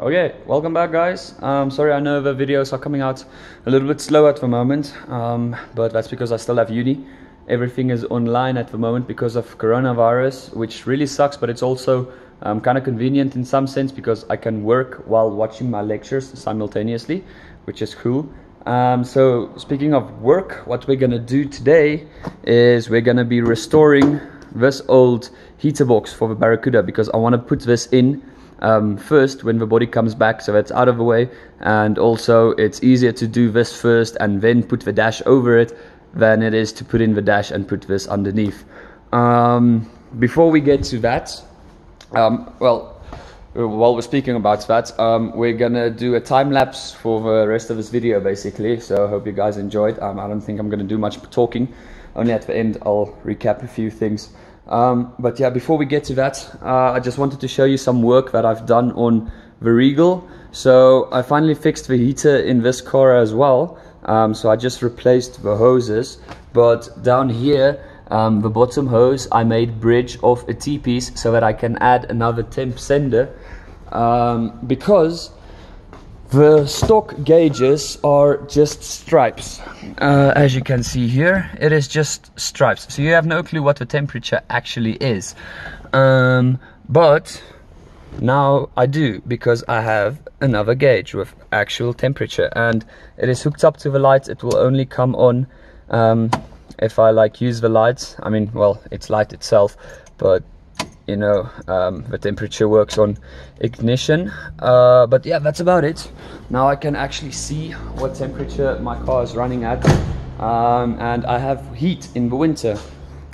Okay, welcome back guys. Um, sorry I know the videos are coming out a little bit slow at the moment, um, but that's because I still have uni. Everything is online at the moment because of coronavirus, which really sucks, but it's also um, kind of convenient in some sense because I can work while watching my lectures simultaneously, which is cool. Um, so speaking of work, what we're gonna do today is we're gonna be restoring this old heater box for the Barracuda because I want to put this in um, first when the body comes back so it's out of the way and also it's easier to do this first and then put the dash over it than it is to put in the dash and put this underneath. Um, before we get to that, um, well, while we're speaking about that, um, we're gonna do a time lapse for the rest of this video basically. So I hope you guys enjoyed. Um, I don't think I'm gonna do much talking. Only at the end I'll recap a few things. Um, but yeah, before we get to that, uh, I just wanted to show you some work that I've done on the Regal. So I finally fixed the heater in this car as well. Um, so I just replaced the hoses, but down here, um, the bottom hose, I made bridge of a T-piece so that I can add another temp sender um, because the stock gauges are just stripes. Uh, as you can see here, it is just stripes. So you have no clue what the temperature actually is. Um, but now I do because I have another gauge with actual temperature and it is hooked up to the lights. It will only come on um, if I like use the lights. I mean, well, it's light itself, but you know um, the temperature works on ignition. Uh, but yeah that's about it. Now I can actually see what temperature my car is running at. Um, and I have heat in the winter.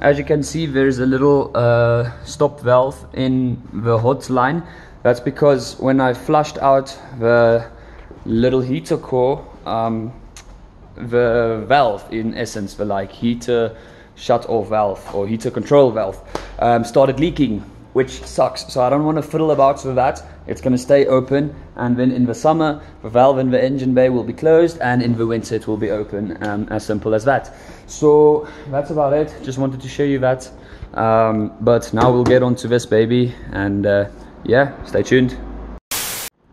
As you can see there's a little uh, stop valve in the hot line. That's because when I flushed out the little heater core um, the valve in essence the like heater shut off valve or heater control valve um, started leaking, which sucks. So I don't want to fiddle about with that. It's going to stay open, and then in the summer, the valve in the engine bay will be closed, and in the winter it will be open. Um, as simple as that. So that's about it. Just wanted to show you that. Um, but now we'll get on to this baby, and uh, yeah, stay tuned.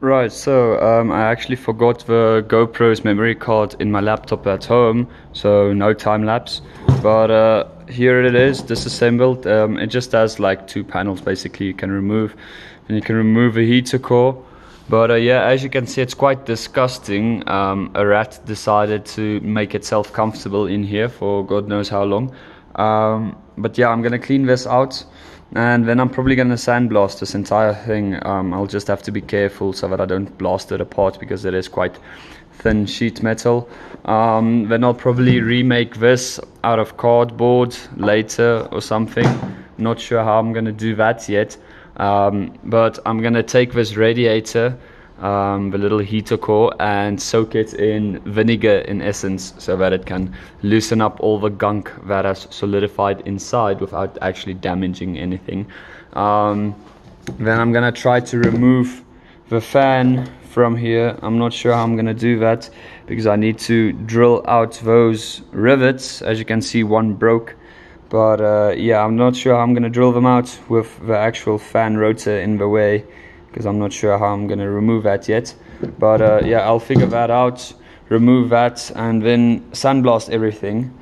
Right, so um, I actually forgot the GoPro's memory card in my laptop at home, so no time lapse. But uh, here it is, disassembled. Um, it just has like two panels basically you can remove, and you can remove a heater core. But uh, yeah, as you can see, it's quite disgusting. Um, a rat decided to make itself comfortable in here for God knows how long. Um, but yeah, I'm gonna clean this out and then I'm probably gonna sandblast this entire thing. Um, I'll just have to be careful so that I don't blast it apart because it is quite thin sheet metal. Um, then I'll probably remake this out of cardboard later or something. Not sure how I'm gonna do that yet. Um, but I'm gonna take this radiator um, the little heater core and soak it in vinegar in essence so that it can loosen up all the gunk that has solidified inside without actually damaging anything. Um, then I'm gonna try to remove the fan from here. I'm not sure how I'm gonna do that because I need to drill out those rivets. As you can see, one broke. But uh, yeah, I'm not sure how I'm gonna drill them out with the actual fan rotor in the way because I'm not sure how I'm gonna remove that yet. But uh, yeah I'll figure that out remove that and then sandblast everything.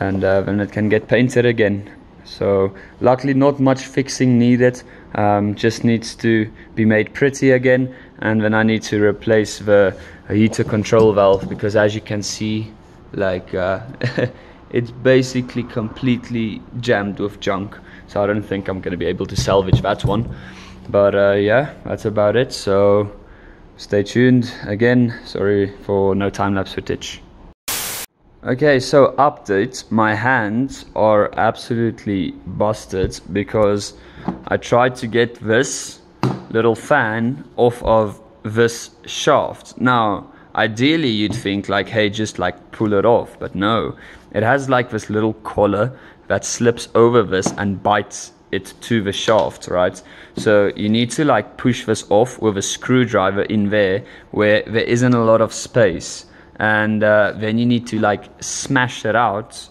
And uh, then it can get painted again. So luckily not much fixing needed. Um, just needs to be made pretty again. And then I need to replace the heater control valve because as you can see like uh, it's basically completely jammed with junk. So I don't think I'm gonna be able to salvage that one but uh, yeah that's about it. So stay tuned again. Sorry for no time lapse footage. Okay so update my hands are absolutely busted because I tried to get this little fan off of this shaft. Now ideally you'd think like hey just like pull it off. But no it has like this little collar that slips over this and bites it to the shaft, right? So you need to like push this off with a screwdriver in there where there isn't a lot of space. And uh, then you need to like smash it out.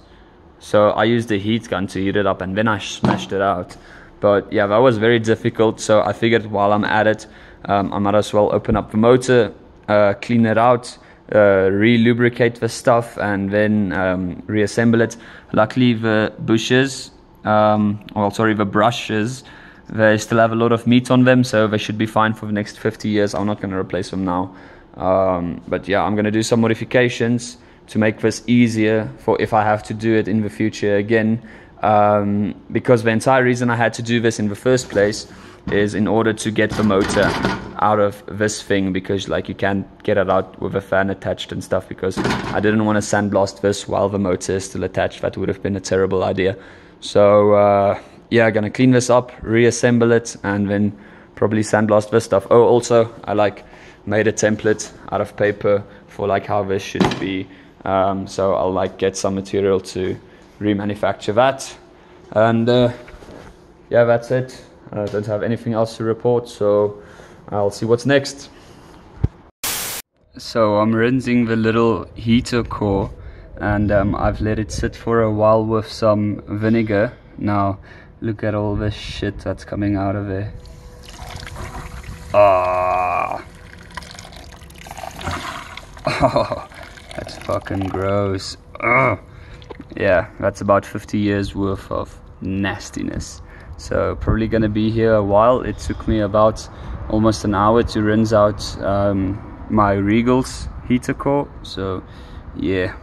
So I used the heat gun to heat it up and then I smashed it out. But yeah, that was very difficult. So I figured while I'm at it, um, I might as well open up the motor, uh, clean it out, uh, re-lubricate the stuff, and then um, reassemble it. Luckily, the bushes, um, well, sorry, the brushes, they still have a lot of meat on them, so they should be fine for the next 50 years. I'm not going to replace them now. Um, but yeah, I'm going to do some modifications to make this easier for if I have to do it in the future again. Um, because the entire reason I had to do this in the first place is in order to get the motor out of this thing because like you can't get it out with a fan attached and stuff because I didn't want to sandblast this while the motor is still attached that would have been a terrible idea so uh, yeah gonna clean this up reassemble it and then probably sandblast this stuff. Oh also I like made a template out of paper for like how this should be um, so I'll like get some material to remanufacture that. And uh, yeah that's it. I don't have anything else to report, so I'll see what's next. So I'm rinsing the little heater core and um, I've let it sit for a while with some vinegar. Now look at all this shit that's coming out of it. Ah. Oh, that's fucking gross. Ugh. Yeah, that's about 50 years worth of nastiness so probably gonna be here a while it took me about almost an hour to rinse out um, my Regals heater core so yeah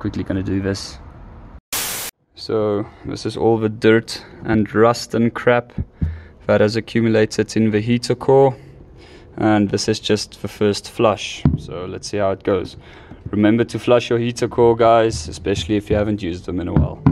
quickly gonna do this. So this is all the dirt and rust and crap that has accumulated in the heater core. And this is just the first flush. So let's see how it goes. Remember to flush your heater core guys especially if you haven't used them in a while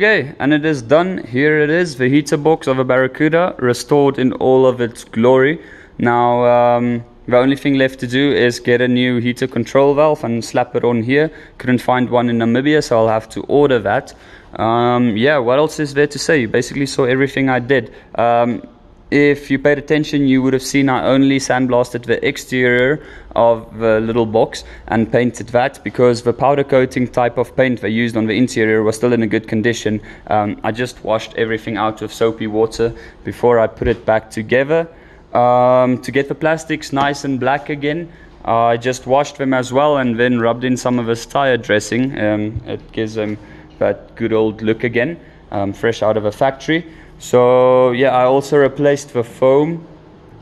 Okay, and it is done. Here it is, the heater box of a Barracuda, restored in all of its glory. Now, um, the only thing left to do is get a new heater control valve and slap it on here. Couldn't find one in Namibia, so I'll have to order that. Um, yeah, what else is there to say? You basically saw everything I did. Um, if you paid attention, you would have seen I only sandblasted the exterior of the little box and painted that because the powder coating type of paint they used on the interior was still in a good condition. Um, I just washed everything out with soapy water before I put it back together. Um, to get the plastics nice and black again, I just washed them as well and then rubbed in some of this tire dressing. Um, it gives them that good old look again, um, fresh out of a factory. So yeah, I also replaced the foam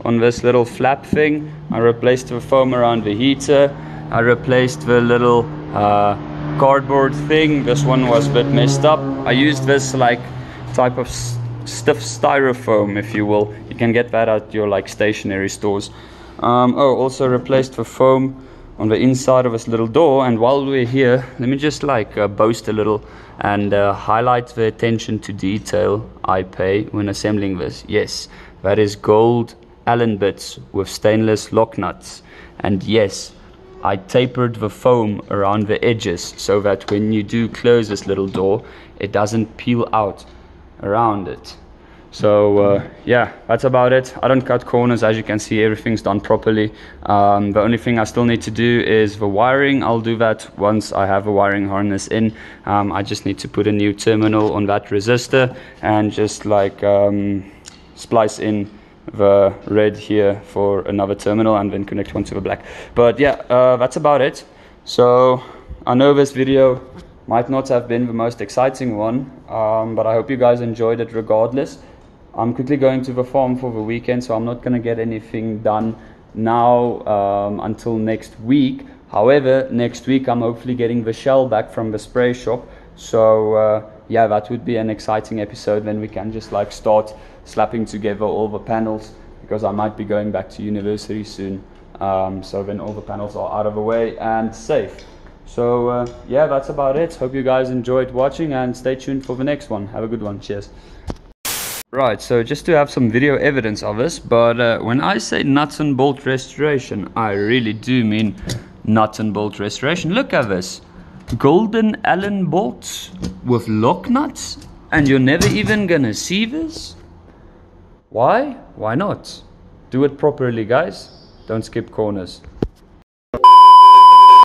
on this little flap thing. I replaced the foam around the heater. I replaced the little uh, cardboard thing. This one was a bit messed up. I used this like type of stiff styrofoam, if you will. You can get that at your like stationery stores. Um, oh, also replaced the foam on the inside of this little door. And while we're here, let me just like uh, boast a little and uh, highlight the attention to detail I pay when assembling this. Yes, that is gold Allen bits with stainless lock nuts. And yes, I tapered the foam around the edges so that when you do close this little door, it doesn't peel out around it. So uh, yeah that's about it. I don't cut corners as you can see everything's done properly. Um, the only thing i still need to do is the wiring. I'll do that once i have a wiring harness in. Um, i just need to put a new terminal on that resistor and just like um, splice in the red here for another terminal and then connect one to the black. But yeah uh, that's about it. So i know this video might not have been the most exciting one um, but i hope you guys enjoyed it regardless I'm quickly going to the farm for the weekend, so I'm not going to get anything done now um, until next week. However, next week I'm hopefully getting the shell back from the spray shop. So uh, yeah, that would be an exciting episode. Then we can just like start slapping together all the panels because I might be going back to university soon. Um, so then all the panels are out of the way and safe. So uh, yeah, that's about it. Hope you guys enjoyed watching and stay tuned for the next one. Have a good one. Cheers. Right, so just to have some video evidence of this, but uh, when I say nuts and bolt restoration, I really do mean nuts and bolt restoration. Look at this. Golden Allen bolts with lock nuts, and you're never even gonna see this? Why? Why not? Do it properly, guys. Don't skip corners.